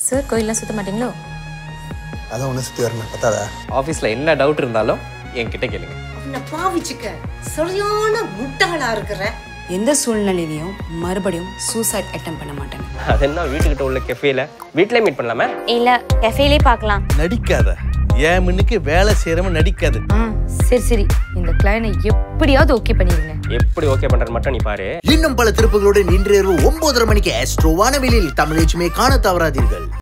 Sir கோயிலெலாம் சுத்த மாட்டீங்களோ? அதான் ஒன்று சுற்றி வரணும் பத்தாதா? ஆஃபீஸில் என்ன டவுட் இருந்தாலும் என்கிட்ட கேளுங்க. உன்னை பாவிச்சுக்க சரியான முட்டாளா இருக்கிற எந்த சூழ்நிலையிலையும் மறுபடியும் சூசைட் அட்டம் பண்ண மாட்டேன் அது என்ன வீட்டுக்கிட்ட உள்ள கெஃபேல வீட்டிலே மீட் பண்ணலாமா? இல்ல கெஃபேலே பார்க்கலாம். நடிக்காத. என் முன்னுக்கு வேலை செய்யறவன் நடிக்காது. சரி சரி. இந்த கிளைனை எப்படியாவது ஓகே பண்ணிருங்க எப்படி ஓகே பண்றது மட்டும் நீ பாரு. இன்னும் பல திருப்புகளுடன் இன்று இரவு ஒன்பதரை மணிக்கு ஆஸ்ட்ரோ வானவிலில் தமிழ் காண தவறாதீர்கள்.